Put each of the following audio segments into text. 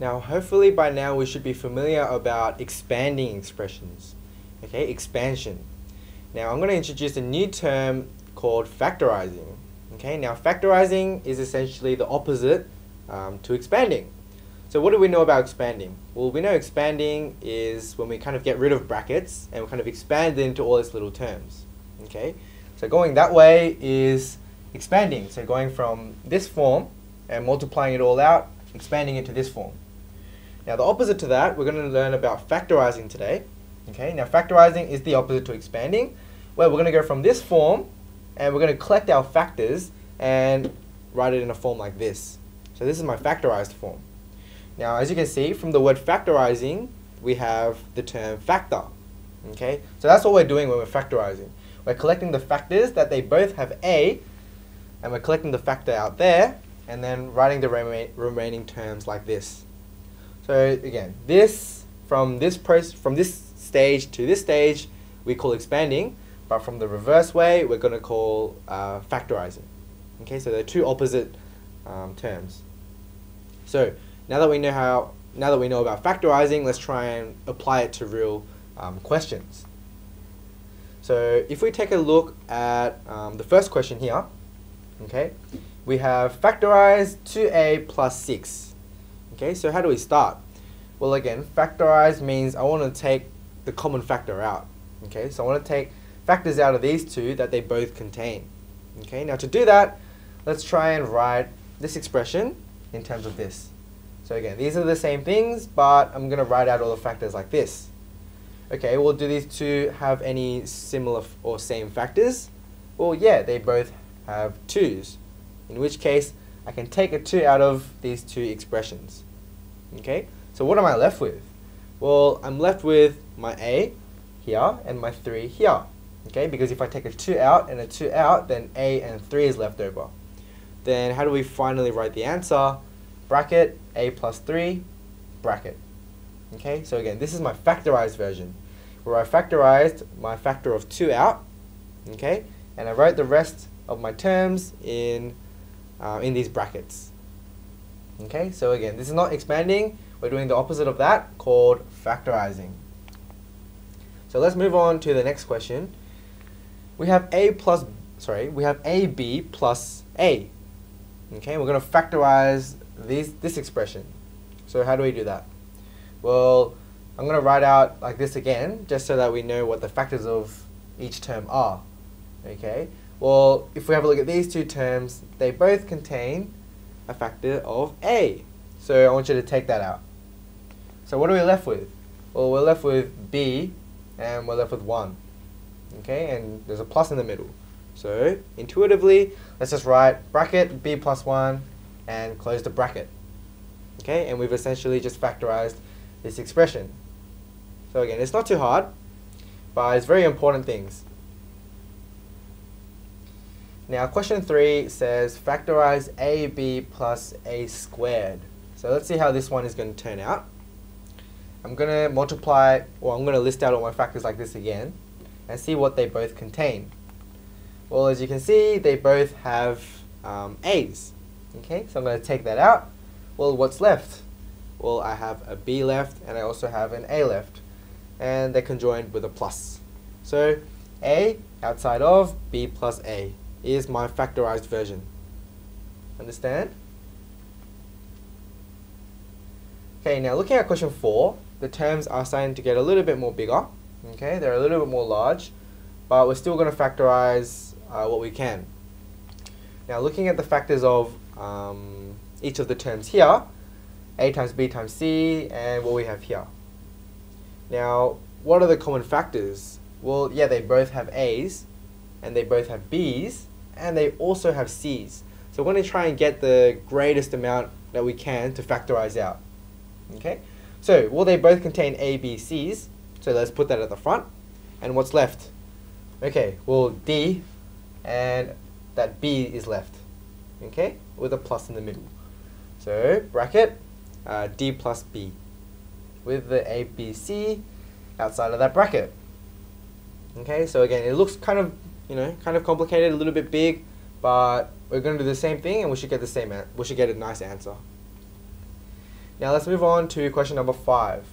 Now, hopefully by now we should be familiar about expanding expressions. Okay, expansion. Now, I'm going to introduce a new term called factorizing. Okay, now factorizing is essentially the opposite um, to expanding. So what do we know about expanding? Well, we know expanding is when we kind of get rid of brackets and we kind of expand it into all its little terms. Okay, so going that way is expanding. So going from this form and multiplying it all out, expanding into this form. Now the opposite to that, we're going to learn about factorizing today. Okay, now factorizing is the opposite to expanding, where we're going to go from this form and we're going to collect our factors and write it in a form like this. So this is my factorized form. Now as you can see from the word factorizing, we have the term factor. Okay, so that's what we're doing when we're factorizing. We're collecting the factors that they both have a, and we're collecting the factor out there, and then writing the rema remaining terms like this. So again, this from this from this stage to this stage, we call expanding, but from the reverse way, we're going to call uh, factorizing. Okay, so they're two opposite um, terms. So now that we know how, now that we know about factorizing, let's try and apply it to real um, questions. So if we take a look at um, the first question here, okay, we have factorize 2a plus 6. Okay, so how do we start? Well again, factorize means I want to take the common factor out. Okay, so I want to take factors out of these two that they both contain. Okay, now to do that, let's try and write this expression in terms of this. So again, these are the same things, but I'm going to write out all the factors like this. Okay, well, do these two have any similar or same factors? Well, yeah, they both have 2's, in which case I can take a 2 out of these two expressions. Okay, so what am I left with? Well, I'm left with my a here and my 3 here. Okay, because if I take a 2 out and a 2 out, then a and 3 is left over. Then how do we finally write the answer? Bracket a plus 3, bracket. Okay, so again, this is my factorized version, where I factorized my factor of 2 out, okay, and I wrote the rest of my terms in, uh, in these brackets. Okay, so again, this is not expanding, we're doing the opposite of that, called factorizing. So let's move on to the next question. We have a plus, sorry, we have ab plus a. Okay, we're going to factorize these, this expression. So how do we do that? Well, I'm going to write out like this again, just so that we know what the factors of each term are. Okay. Well, if we have a look at these two terms, they both contain a factor of a. So I want you to take that out. So what are we left with? Well, we're left with b, and we're left with 1. Okay, and there's a plus in the middle. So intuitively, let's just write bracket b plus 1 and close the bracket. Okay, and we've essentially just factorized this expression. So again, it's not too hard, but it's very important things. Now question 3 says factorize ab plus a squared. So let's see how this one is going to turn out. I'm going to multiply, or I'm going to list out all my factors like this again, and see what they both contain. Well, as you can see, they both have um, a's. Okay, so I'm going to take that out. Well, what's left? Well, I have a b left, and I also have an a left. And they're conjoined with a plus. So a outside of b plus a is my factorized version. Understand? Okay, now looking at question 4, the terms are starting to get a little bit more bigger. Okay, they're a little bit more large, but we're still going to factorize uh, what we can. Now looking at the factors of um, each of the terms here, a times b times c, and what we have here. Now, what are the common factors? Well, yeah, they both have a's, and they both have b's, and they also have c's. So we're going to try and get the greatest amount that we can to factorize out. Okay, so well, they both contain a, b, c's, so let's put that at the front. And what's left? Okay, well, d, and that b is left. Okay, with a plus in the middle. So bracket uh, d plus b with the a, b, c outside of that bracket. Okay, so again, it looks kind of, you know, kind of complicated, a little bit big, but we're going to do the same thing and we should get the same, we should get a nice answer. Now let's move on to question number 5.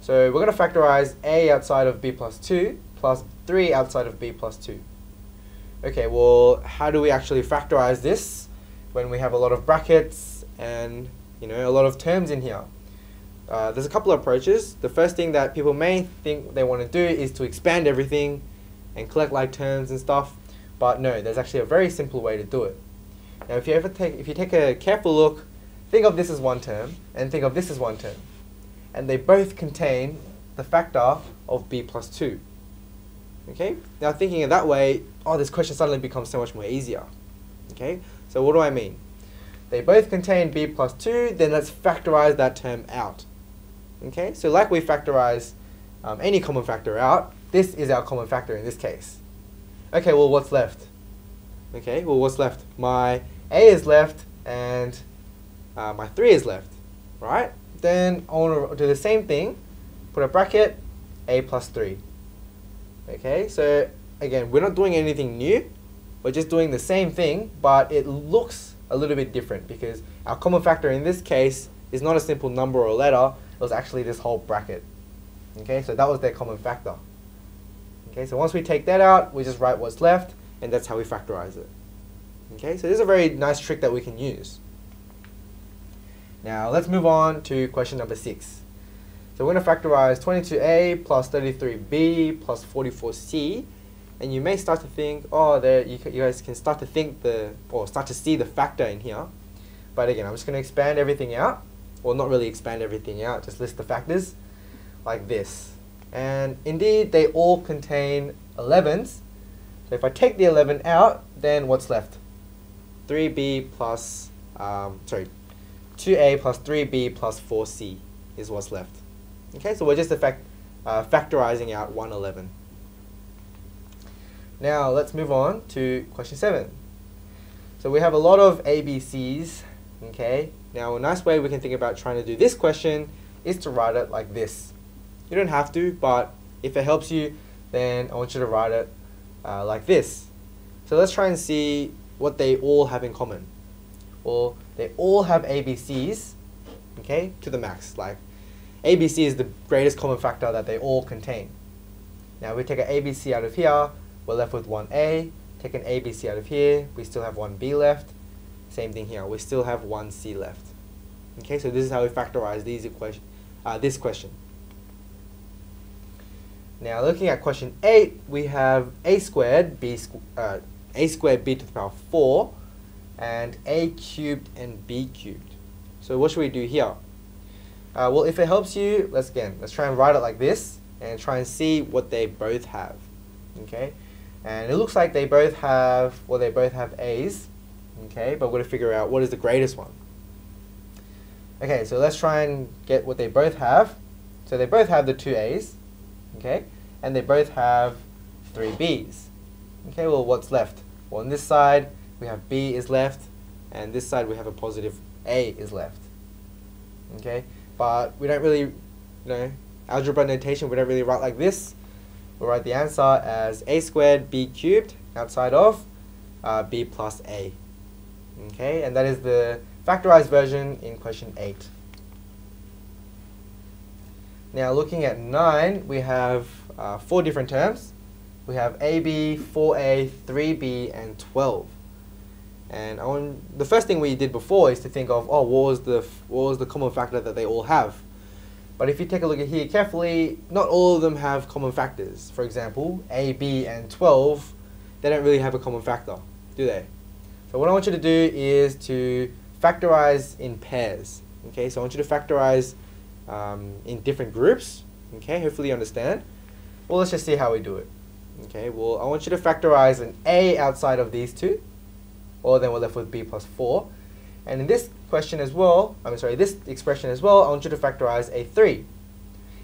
So we're going to factorize a outside of b plus 2 plus 3 outside of b plus 2. Okay, well, how do we actually factorize this when we have a lot of brackets and, you know, a lot of terms in here? Uh, there's a couple of approaches. The first thing that people may think they want to do is to expand everything and collect like terms and stuff. But no, there's actually a very simple way to do it. Now, if you ever take, if you take a careful look, think of this as one term and think of this as one term. And they both contain the factor of b plus 2. Okay? Now thinking of that way, oh, this question suddenly becomes so much more easier. Okay? So what do I mean? They both contain b plus 2, then let's factorize that term out. Okay, so like we factorize um, any common factor out, this is our common factor in this case. Okay, well what's left? Okay, well what's left? My a is left and uh, my 3 is left, right? Then I want to do the same thing, put a bracket, a plus 3. Okay, so again, we're not doing anything new, we're just doing the same thing, but it looks a little bit different because our common factor in this case is not a simple number or letter, it was actually this whole bracket. Okay, so that was their common factor. Okay, so once we take that out, we just write what's left, and that's how we factorize it. Okay, so this is a very nice trick that we can use. Now let's move on to question number six. So we're going to factorize 22a plus 33b plus 44c, and you may start to think, oh, there you, you guys can start to think the or start to see the factor in here. But again, I'm just going to expand everything out or not really expand everything out, just list the factors like this. And indeed, they all contain 11s. So if I take the 11 out, then what's left? 3b plus, um, sorry, 2a plus 3b plus 4c is what's left. Okay, so we're just effect, uh, factorizing out 111. Now let's move on to question 7. So we have a lot of ABCs, okay, now a nice way we can think about trying to do this question is to write it like this. You don't have to, but if it helps you, then I want you to write it uh, like this. So let's try and see what they all have in common. Well, they all have ABCs, okay, to the max. Like, ABC is the greatest common factor that they all contain. Now we take an ABC out of here, we're left with one A. Take an ABC out of here, we still have one B left. Same thing here. We still have one c left. Okay, so this is how we factorize these equation, uh, this question. Now looking at question 8, we have a squared, b squ uh, a squared b to the power 4, and a cubed and b cubed. So what should we do here? Uh, well, if it helps you, let's again, let's try and write it like this, and try and see what they both have. Okay, and it looks like they both have, well, they both have a's, Okay, but we're to figure out what is the greatest one. Okay, so let's try and get what they both have. So they both have the two A's, okay, and they both have three B's. Okay, well what's left? Well on this side we have B is left, and this side we have a positive A is left. Okay, but we don't really, you know, algebra notation, we don't really write like this. We'll write the answer as A squared B cubed outside of uh, B plus A. Okay, and that is the factorized version in question 8. Now looking at 9, we have uh, four different terms. We have AB, 4A, 3B, and 12. And on, the first thing we did before is to think of, oh, what was, the, what was the common factor that they all have? But if you take a look at here carefully, not all of them have common factors. For example, A, B, and 12, they don't really have a common factor, do they? So what I want you to do is to factorize in pairs. Okay, so I want you to factorize um, in different groups. Okay, hopefully you understand. Well, let's just see how we do it. Okay, well, I want you to factorize an a outside of these two. Well, then we're left with b plus 4. And in this question as well, I'm sorry, this expression as well, I want you to factorize a 3.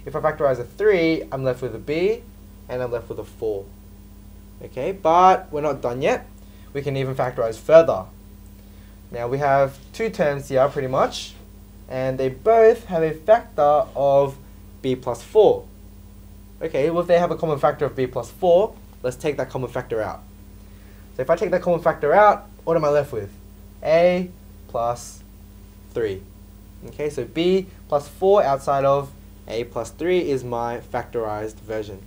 If I factorize a 3, I'm left with a b, and I'm left with a 4. Okay, but we're not done yet we can even factorize further. Now we have two terms here pretty much, and they both have a factor of b plus 4. Okay, well if they have a common factor of b plus 4, let's take that common factor out. So if I take that common factor out, what am I left with? a plus 3. Okay, so b plus 4 outside of a plus 3 is my factorized version.